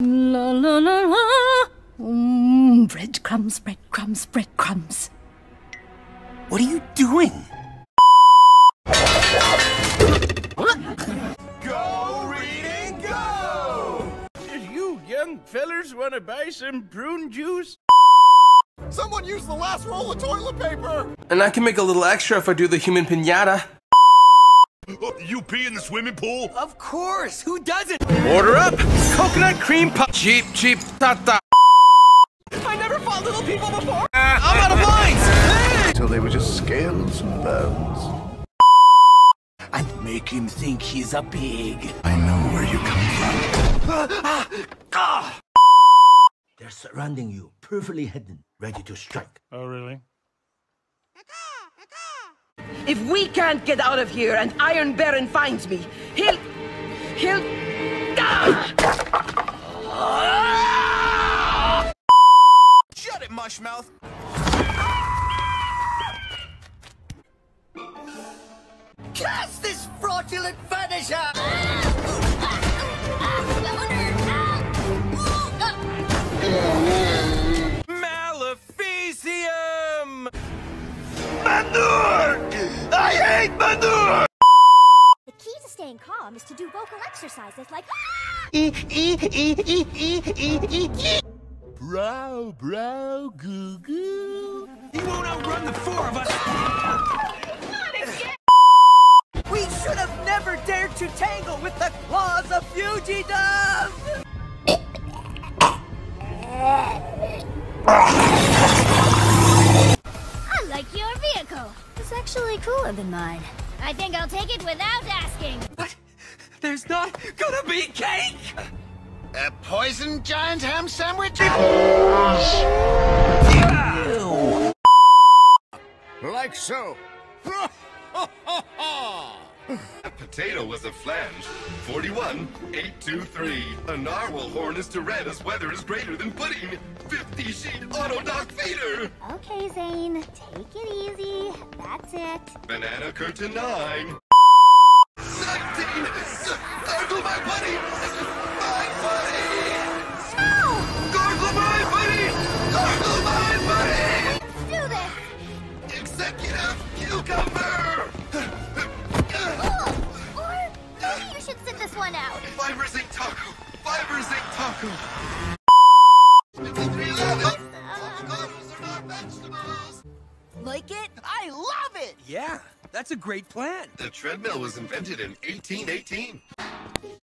La la la la. Mm, breadcrumbs, breadcrumbs, breadcrumbs. What are you doing? Go, reading, go! Did you young fellers want to buy some prune juice? Someone use the last roll of toilet paper! And I can make a little extra if I do the human pinata. Oh, you pee in the swimming pool? Of course, who doesn't? Order up coconut cream pie. Cheap, cheap, tata. I never fought little people before. Ah, I'm out of ah, ah. lines! Till they were just scales and bones. And make him think he's a pig. I know where you come from. They're surrounding you, perfectly hidden, ready to strike. Oh, really? If we can't get out of here and Iron Baron finds me, he'll... he'll... Shut it, mushmouth. Cast this fraudulent vanisher! Maleficium! Manure! I hate manure! The key to staying calm is to do vocal exercises like ah! Brow, brow, goo goo. He won't outrun the four of us. We should have never dared to tangle with the claws of Fugidove! I your. It's actually cooler than mine. I think I'll take it without asking. What? There's not gonna be cake? A poison giant ham sandwich? Like so. A potato was a flange. 41, 823. A narwhal horn is to red as weather is greater than pudding. 50 sheet auto dock feeder. Okay, Zane. Take it easy. That's it. Banana curtain 9. 19! Gargle my buddy! My buddy! Gargle my buddy! Gargle my buddy! Let's do this. Executive cucumber! This one out. Fiber zinc taco! Fiber zinc taco! 5311! Avocados are not vegetables! Like it? I love it! Yeah, that's a great plan. The treadmill was invented in 1818.